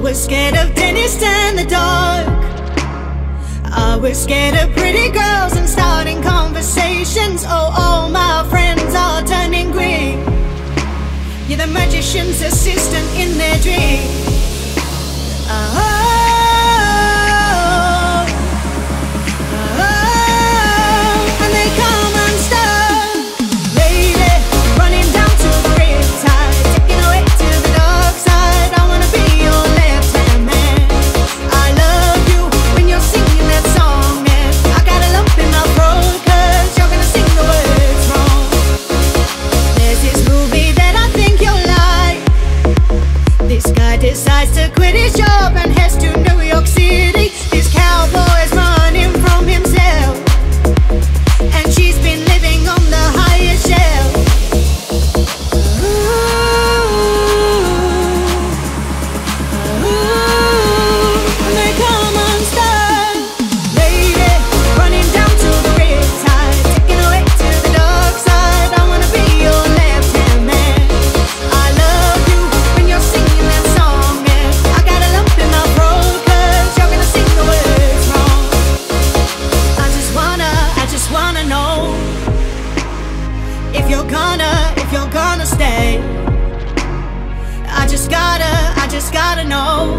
was scared of dentists and the dark. I was scared of pretty girls and starting conversations. Oh, all my friends are turning green. You're the magician's assistant to quit his job you're gonna, if you're gonna stay. I just gotta, I just gotta know.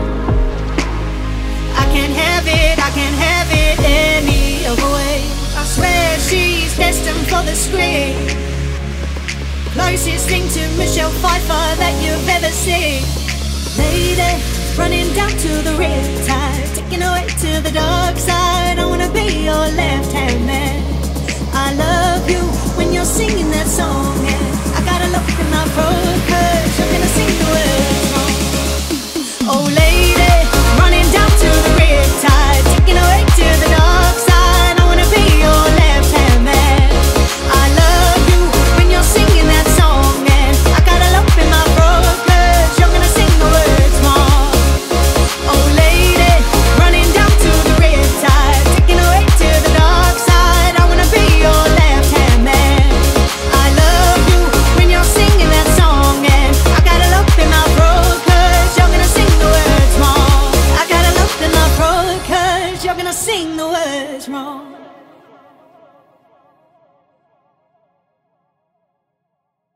I can't have it, I can't have it any other way. I swear she's destined for the screen. Closest thing to Michelle Pfeiffer that you've ever seen. Lady, running down to the riptide, taking away to the dark much wrong.